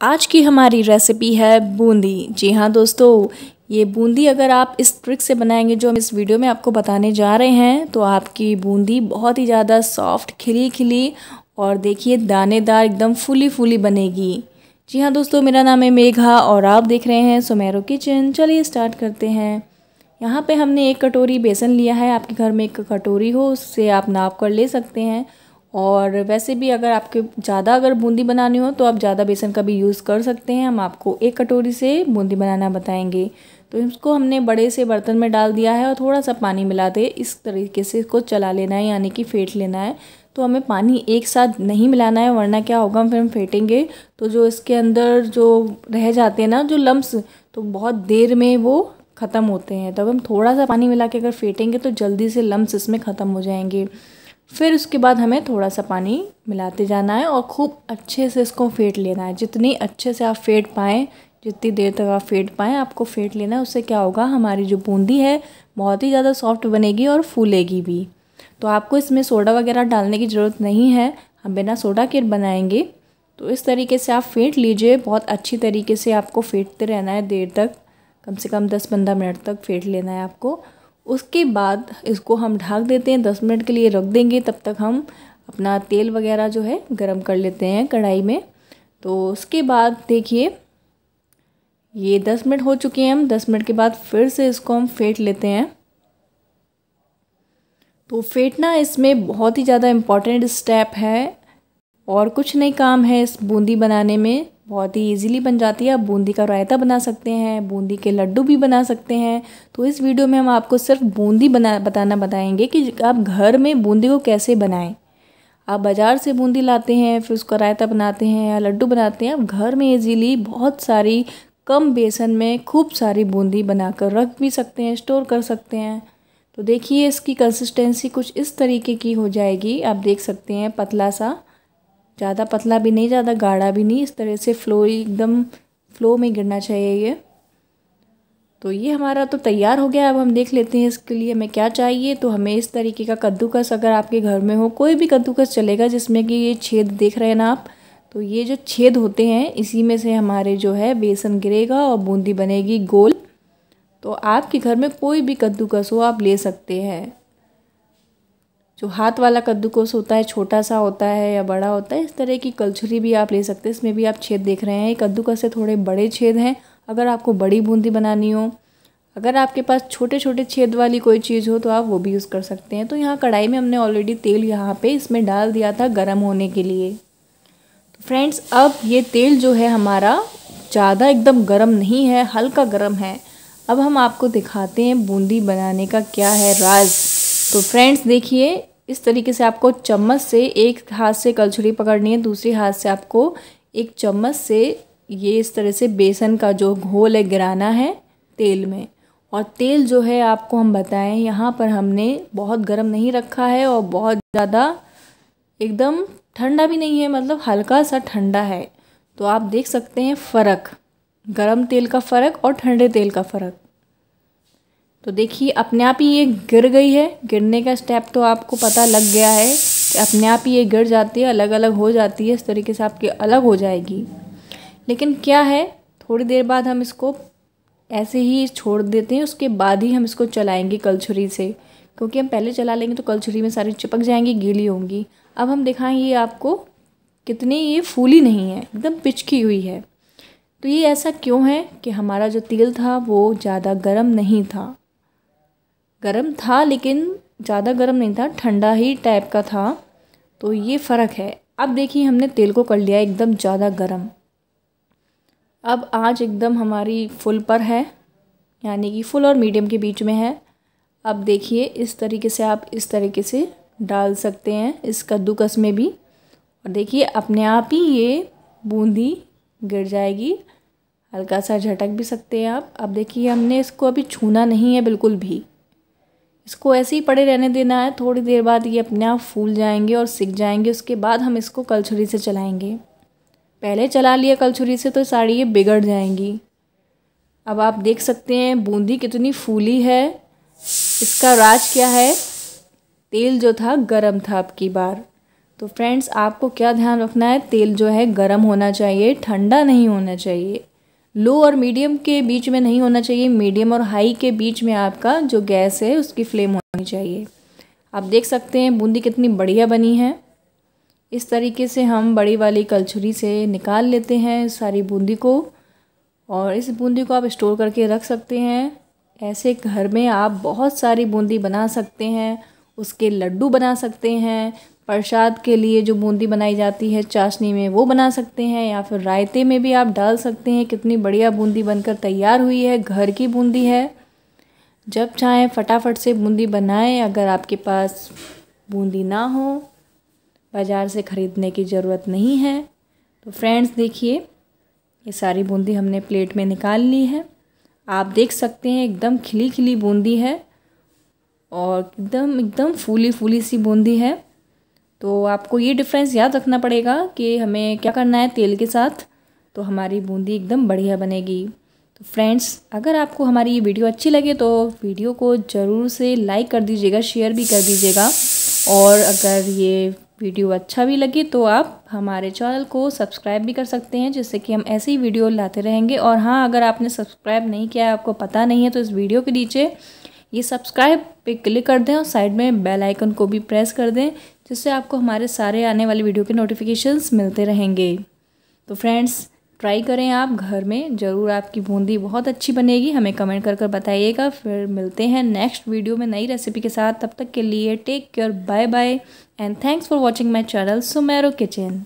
आज की हमारी रेसिपी है बूंदी। जी हाँ दोस्तों, ये बूंदी अगर आप इस ट्रिक से बनाएँगे जो हम इस वीडियो में आपको बताने जा रहे हैं तो आपकी बूंदी बहुत ही ज़्यादा सॉफ्ट खिली खिली और देखिए दानेदार एकदम फूली फूली बनेगी। जी हाँ दोस्तों, मेरा नाम है मेघा और आप देख रहे हैं सुमेरो किचन। चलिए स्टार्ट करते हैं। यहाँ पे हमने एक कटोरी बेसन लिया है। आपके घर में एक कटोरी हो, उससे आप नाप कर ले सकते हैं। और वैसे भी अगर आपके ज़्यादा अगर बूंदी बनानी हो तो आप ज़्यादा बेसन का भी यूज़ कर सकते हैं। हम आपको एक कटोरी से बूंदी बनाना बताएँगे। तो इसको हमने बड़े से बर्तन में डाल दिया है और थोड़ा सा पानी मिला दे। इस तरीके से इसको चला लेना है, यानी कि फेंट लेना है। तो हमें पानी एक साथ नहीं मिलाना है, वरना क्या होगा, फिर हम फेंटेंगे। तो जो इसके अंदर जो रह जाते हैं ना, जो लम्स तो बहुत देर में वो ख़त्म होते हैं। तब हम थोड़ा सा पानी मिला के अगर फेंटेंगे तो जल्दी से लम्स इसमें ख़त्म हो जाएँगे। फिर उसके बाद हमें थोड़ा सा पानी मिलाते जाना है और खूब अच्छे से इसको फेंट लेना है। जितनी अच्छे से आप फेंट पाएँ, जितनी देर तक आप फेंट पाएँ, आपको फेंट लेना है, उससे क्या होगा, हमारी जो बूंदी है, बहुत ही ज़्यादा सॉफ्ट बनेगी और फूलेगी भी। तो आपको इसमें सोडा वगैरह डालने की ज़रूरत नहीं है। हम बिना सोडा के बनाएँगे। तो इस तरीके से आप फेंट लीजिए, बहुत अच्छी तरीके से आपको फेंटते रहना है, देर तक, कम से कम दस पंद्रह मिनट तक फेंट लेना है आपको। उसके बाद इसको हम ढाक देते हैं, दस मिनट के लिए रख देंगे, तब तक हम अपना तेल वगैरह जो है गरम कर लेते हैं कढ़ाई में। तो उसके बाद देखिए, ये दस मिनट हो चुके हैं हम, दस मिनट के बाद फिर से इसको हम फेंट लेते हैं। तो फेंटना इसमें बहुत ही ज़्यादा इंपॉर्टेंट स्टेप है। और कुछ नहीं काम है इस बूंदी बनाने में। बहुत ही इजीली बन जाती है। आप बूंदी का रायता बना सकते हैं, बूंदी के लड्डू भी बना सकते हैं। तो इस वीडियो में हम आपको सिर्फ़ बूंदी बना, बताना बताएँगे कि आप घर में बूंदी को कैसे बनाएँ। आप बाज़ार से बूंदी लाते हैं, फिर उसका रायता बनाते हैं या लड्डू बनाते हैं। आप घर में इजीली बहुत सारी, कम बेसन में खूब सारी बूंदी बनाकर रख भी सकते हैं स्टोर कर सकते हैं। तो देखिए इसकी कंसिस्टेंसी कुछ इस तरीके की हो जाएगी। आप देख सकते हैं पतला सा। ज़्यादा पतला भी नहीं, ज़्यादा गाढ़ा भी नहीं। इस तरह से फ्लो एकदम फ्लो में गिरना चाहिए ये। तो ये हमारा तो तैयार हो गया। अब हम देख लेते हैं इसके लिए हमें क्या चाहिए। तो हमें इस तरीके का कद्दूकस अगर आपके घर में हो, कोई भी कद्दूकस चलेगा जिसमें कि ये छेद देख रहे हैं ना आप तो ये जो छेद होते हैं, इसी में से हमारे जो है बेसन गिरेगा और बूंदी बनेगी गोल। तो आपके घर में कोई भी कद्दूकस हो, आप ले सकते हैं। जो हाथ वाला कद्दूकस होता है छोटा सा होता है या बड़ा होता है, इस तरह की कलछुरी भी आप ले सकते हैं। इसमें भी आप छेद देख रहे हैं। कद्दूकस से थोड़े बड़े छेद हैं। अगर आपको बड़ी बूंदी बनानी हो, अगर आपके पास छोटे छोटे छेद वाली कोई चीज़ हो तो आप वो भी यूज़ कर सकते हैं। तो यहाँ कढ़ाई में हमने ऑलरेडी तेल यहाँ पे इसमें डाल दिया था गर्म होने के लिए। तो फ्रेंड्स अब ये तेल जो है हमारा, ज़्यादा एकदम गर्म नहीं है, हल्का गर्म है। अब हम आपको दिखाते हैं बूंदी बनाने का क्या है राज। तो फ्रेंड्स देखिए इस तरीके से आपको चम्मच से एक हाथ से कलछुरी पकड़नी है, दूसरी हाथ से आपको एक चम्मच से ये इस तरह से बेसन का जो घोल है, गिराना है तेल में। और तेल जो है आपको हम बताएँ, यहाँ पर हमने बहुत गर्म नहीं रखा है और बहुत ज़्यादा एकदम ठंडा भी नहीं है मतलब हल्का सा ठंडा है। तो आप देख सकते हैं फ़र्क, गरम तेल का फ़र्क और ठंडे तेल का फ़र्क। तो देखिए, अपने आप ही ये गिर गई है। गिरने का स्टेप तो आपको पता लग गया है कि अपने आप ही ये गिर जाती है अलग अलग हो जाती है, इस तरीके से आपकी अलग हो जाएगी। लेकिन क्या है, थोड़ी देर बाद हम इसको ऐसे ही छोड़ देते हैं, उसके बाद ही हम इसको चलाएँगे कलछुरी से। क्योंकि हम पहले चला लेंगे तो कलछुरी में सारी चिपक जाएँगी, गीली होंगी। अब हम दिखाएँगे आपको कितनी ये फूली नहीं है, एकदम पिचकी हुई है। तो ये ऐसा क्यों है कि हमारा जो तेल था वो ज़्यादा गर्म नहीं था? गर्म था, लेकिन ज़्यादा गर्म नहीं था, ठंडा ही टाइप का था। तो ये फ़र्क है। अब देखिए, हमने तेल को कर लिया एकदम ज़्यादा गर्म। अब आज एकदम हमारी फुल पर है, यानी कि फुल और मीडियम के बीच में है। अब देखिए, इस तरीके से आप इस तरीके से डाल सकते हैं, इस कद्दूकस में भी। और देखिए, अपने आप ही ये बूंदी गिर जाएगी। हल्का सा झटक भी सकते हैं आप। अब देखिए, हमने इसको अभी छूना नहीं है बिल्कुल भी। इसको ऐसे ही पड़े रहने देना है, थोड़ी देर बाद ये अपने आप फूल जाएँगे और सिक जाएँगे, उसके बाद हम इसको कलछुरी से चलाएँगे। पहले चला लिया कलछुरी से तो साड़ी ये बिगड़ जाएँगी। अब आप देख सकते हैं, बूंदी कितनी फूली है। इसका राज क्या है? तेल जो था, गरम था अब की बार। तो फ्रेंड्स, आपको क्या ध्यान रखना है, तेल जो है गर्म होना चाहिए, ठंडा नहीं होना चाहिए। लो और मीडियम के बीच में नहीं होना चाहिए। मीडियम और हाई के बीच में आपका जो गैस है, उसकी फ्लेम होनी चाहिए। आप देख सकते हैं बूंदी कितनी बढ़िया बनी है। इस तरीके से हम बड़ी वाली कलछुरी से निकाल लेते हैं सारी बूंदी को और इस बूंदी को आप स्टोर करके रख सकते हैं। ऐसे घर में आप बहुत सारी बूंदी बना सकते हैं। उसके लड्डू बना सकते हैं, प्रसाद के लिए जो बूंदी बनाई जाती है, चाशनी में वो बना सकते हैं, या फिर रायते में भी आप डाल सकते हैं, कितनी बढ़िया बूंदी बनकर तैयार हुई है, घर की बूंदी है। जब चाहें फटाफट से बूंदी बनाएँ, अगर आपके पास बूंदी ना हो, बाज़ार से ख़रीदने की ज़रूरत नहीं है तो फ्रेंड्स देखिए, ये सारी बूंदी हमने प्लेट में निकाल ली है। आप देख सकते हैं, एकदम खिली खिली बूंदी है। और एकदम एकदम फूली फूली सी बूंदी है। तो आपको ये डिफरेंस याद रखना पड़ेगा कि हमें क्या करना है तेल के साथ। तो हमारी बूंदी एकदम बढ़िया बनेगी। तो फ्रेंड्स अगर आपको हमारी ये वीडियो अच्छी लगे तो वीडियो को ज़रूर से लाइक कर दीजिएगा शेयर भी कर दीजिएगा। और अगर ये वीडियो अच्छा भी लगे तो आप हमारे चैनल को सब्सक्राइब भी कर सकते हैं, जिससे कि हम ऐसे ही वीडियो लाते रहेंगे। और हाँ अगर आपने सब्सक्राइब नहीं किया है, आपको पता नहीं है तो इस वीडियो के नीचे ये सब्सक्राइब पे क्लिक कर दें और साइड में बेल आइकन को भी प्रेस कर दें, जिससे आपको हमारे सारे आने वाले वीडियो के नोटिफिकेशंस मिलते रहेंगे। तो फ्रेंड्स ट्राई करें आप घर में, ज़रूर आपकी बूंदी बहुत अच्छी बनेगी। हमें कमेंट कर कर बताइएगा। फिर मिलते हैं नेक्स्ट वीडियो में नई रेसिपी के साथ। तब तक के लिए take care bye bye and thanks for watching my channel Sumero kitchen